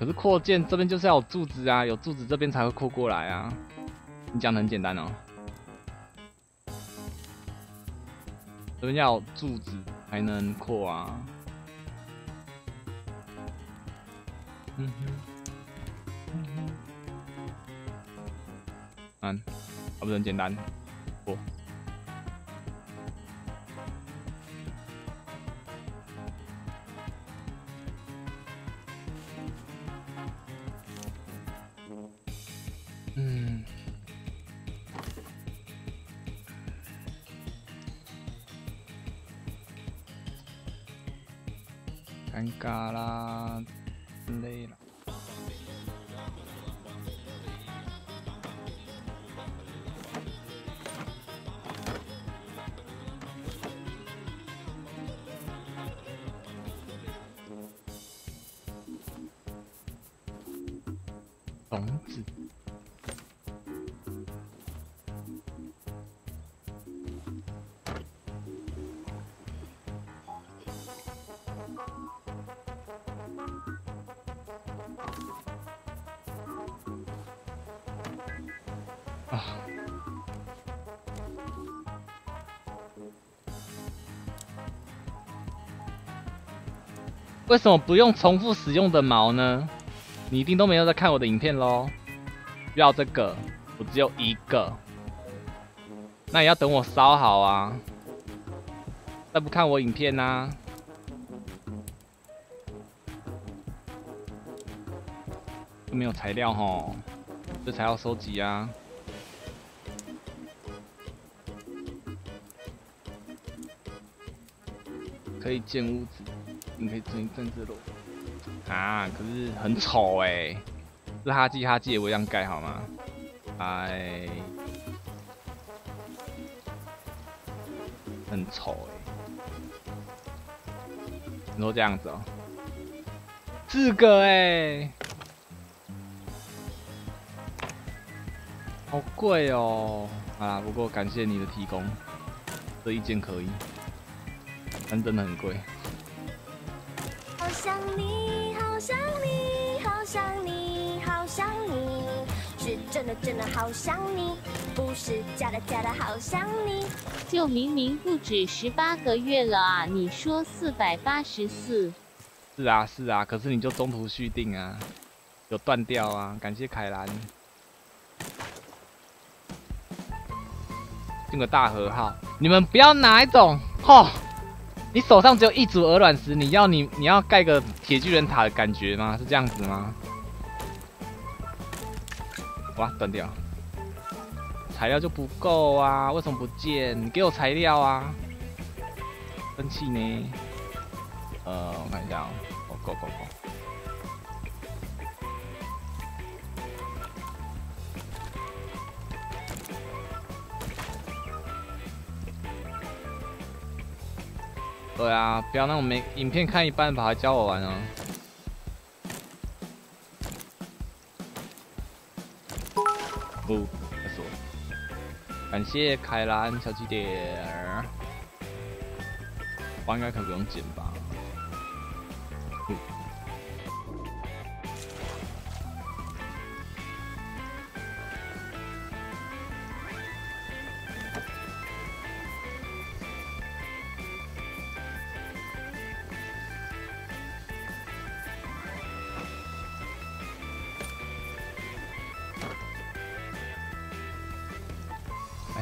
可是扩建这边就是要有柱子啊，有柱子这边才会扩过来啊。你讲的很简单哦，这边要有柱子才能扩啊。嗯哼，嗯哼，嗯，啊不是很简单，不。嗯，尴尬啦，累了。种子。为什么不用重复使用的毛呢？你一定都没有在看我的影片喽。要这个，我只有一个，那也要等我烧好啊。再不看我影片呢？没有材料吼，这才要收集啊。可以建屋子，你可以进行政治路啊，可是很丑哎，是哈基哈基也会这样盖好吗？哎，很丑哎，你说这样子哦，四个哎。好贵哦！啊，不过感谢你的提供，这一件可以，但真的很贵。好想你，好想你，好想你，好想你，是真的真的好想你，不是假的假的好想你。就明明不止十八个月了啊！你说四百八十四？是啊是啊，可是你就中途续订啊，有断掉啊！感谢凯兰。进个大和号，你们不要哪一种吼，你手上只有一组鹅卵石，你要你你要盖个铁巨人塔的感觉吗？是这样子吗？哇，断掉，材料就不够啊？为什么不见？你给我材料啊！生气呢？呃，我看一下哦，够够够。对啊，不要那种没影片看一半，把它教我玩啊！不，再说。感谢凯兰小鸡点儿，我应该可不用剪吧？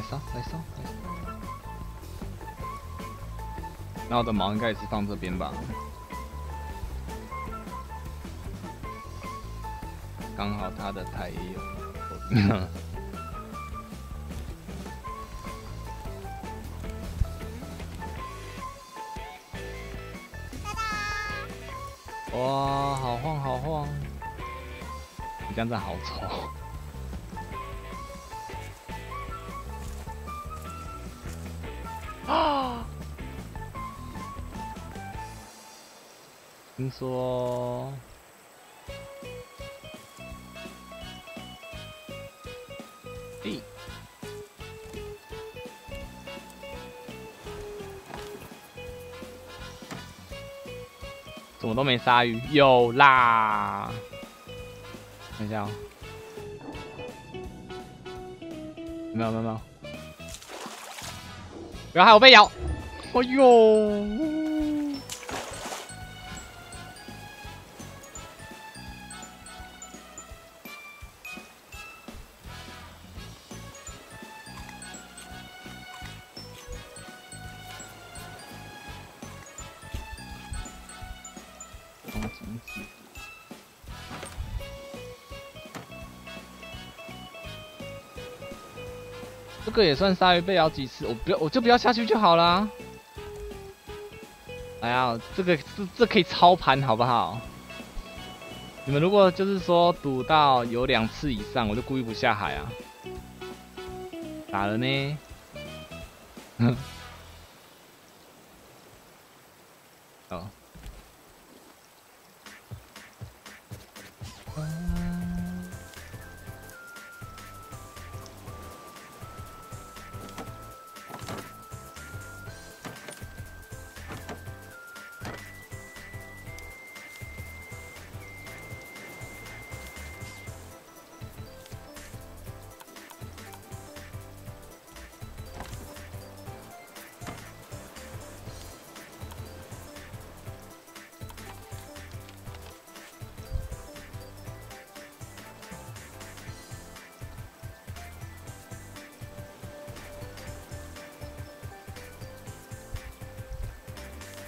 烧，来烧，来烧。那我的毛应该也是放这边吧？刚好他的台也有。哇，好晃好晃！你这样子好丑。啊！听说，咦？怎么都没鲨鱼？有啦！等一下哦，没有没有没有，不要害我被咬！哎呦！这个也算鲨鱼被咬几次，我不要，我就不要下去就好啦。哎呀，这个这这可以操盘好不好？你们如果就是说赌到有两次以上，我就故意不下海啊。打了呢。哦。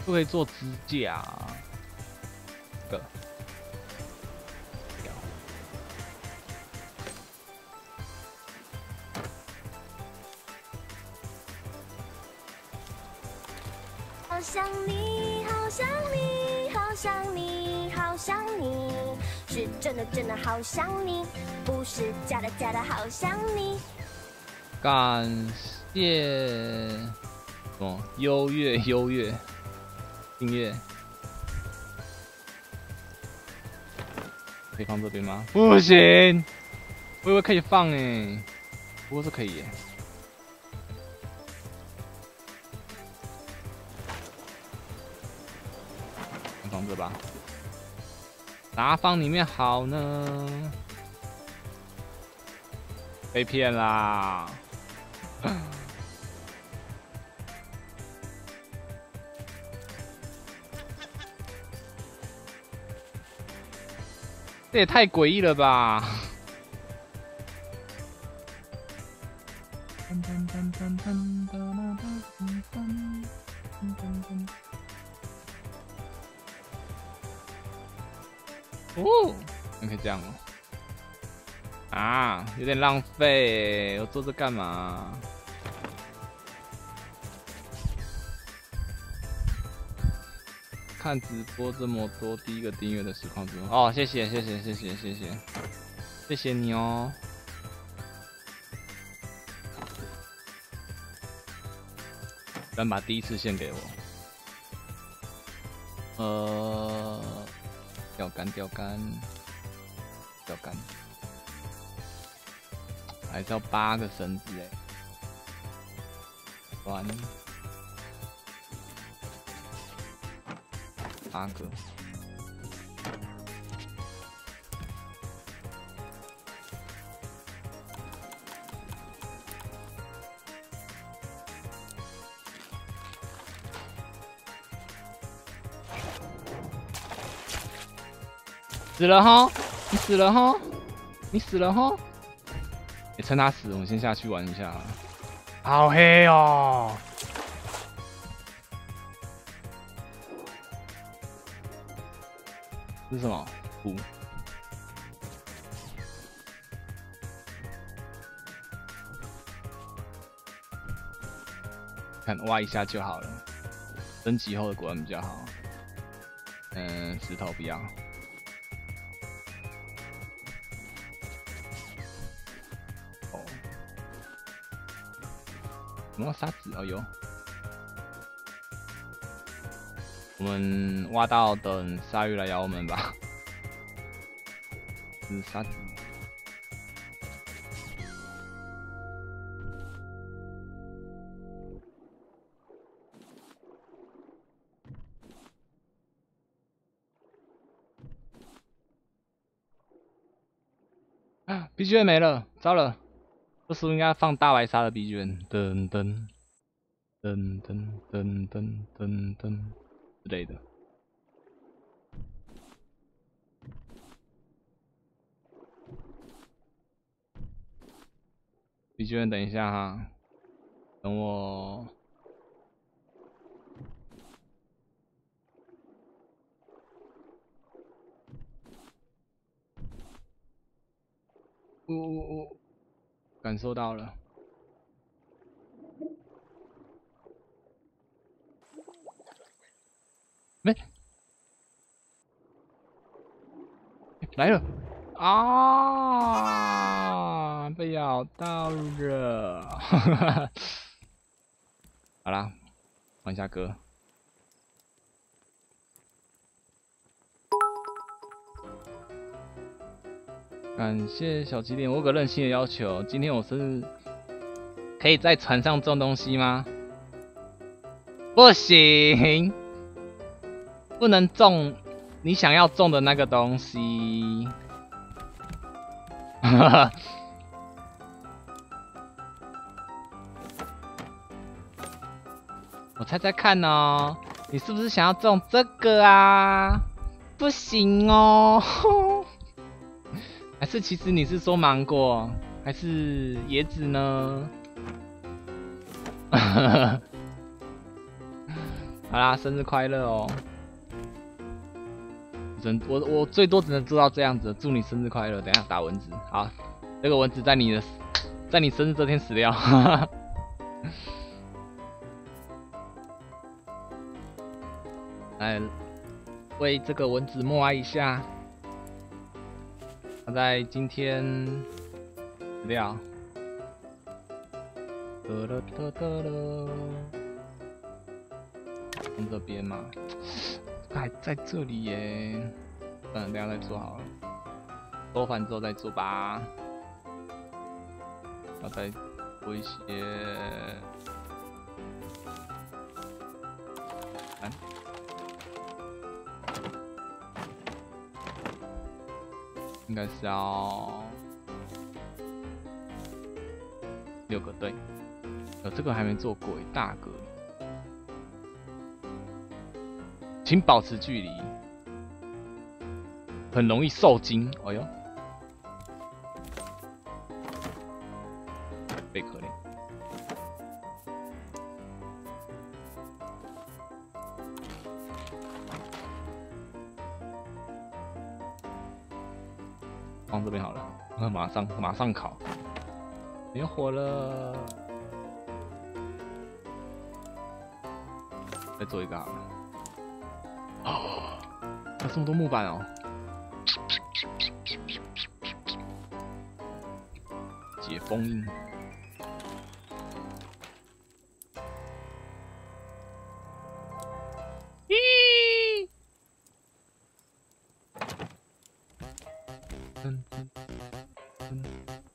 会做支架，个，好想你，好想你，好想你，好想你，是真的真的好想你，不是假的假的好想你。感谢，哦，优越优越。音乐可以放这边吗？不行，我以为可以放诶，不过是可以。放这吧，哪放里面好呢？被骗啦！这也太诡异了吧！哦，你可以这样哦。啊，有点浪费，我坐这干嘛？看直播这么多，第一个订阅的实况直播哦，谢谢谢谢谢谢谢谢，谢谢你哦。咱把第一次献给我。呃，钓竿钓竿钓竿，还是要八个绳子哎，完。八个，死了哈！你死了哈！你死了哈！你趁他死，我们先下去玩一下。好黑哦！是什么？五。看挖一下就好了。升级后的果然比较好。嗯，石头不要。哦。什么沙子？哦有。我们挖到，等鲨鱼来咬我们吧。是沙子。BGM 没了，糟了，这时候应该放大白鲨的 BGM，噔噔噔噔噔噔噔噔之类的。BGM 等一下哈，等我。我我我感受到了，没来了啊！被咬到了，好啦，放下歌。感谢小起点，我有个任性的要求，今天我生日，可以在船上种东西吗？不行，不能种你想要种的那个东西。我猜猜看哦，你是不是想要种这个啊？不行哦。还是其实你是说芒果还是椰子呢？好啦，生日快乐哦！真我我最多只能做到这样子，祝你生日快乐。等下打蚊子，好，这个蚊子在你的在你生日这天死掉。来为这个蚊子默哀一下。他在今天料，得了得得了，从这边嘛，还在这里耶，嗯，等下再做好了，做饭之后再做吧，要再做一些。应该是要六个队，呃，这个还没做过，大哥，请保持距离，很容易受惊，哎呦。放这边好了，马上马上烤，点火了，再做一个好了。这么多木板哦！解封印。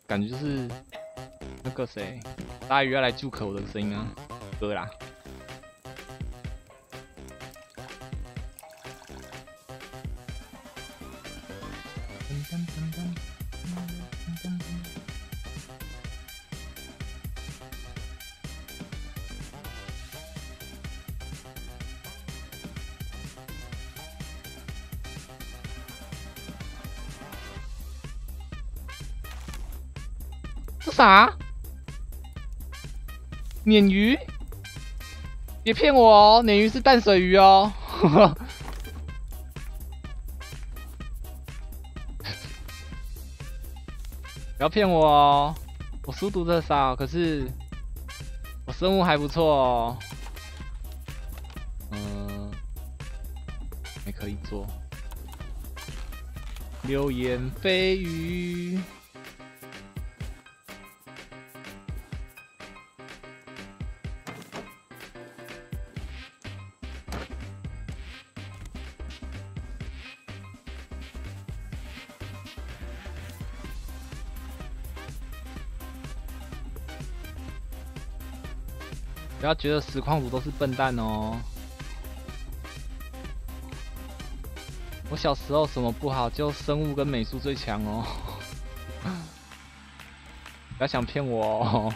感觉就是那个谁，大鱼要来住口的声音啊，哥啦。这啥？鲶鱼？别骗我哦，鲶鱼是淡水鱼哦。不要骗我哦，我书读的少，可是我生物还不错哦。嗯，还可以做流言蜚语。不要觉得实况组都是笨蛋哦！我小时候什么不好，就生物跟美术最强哦。不要想骗我哦。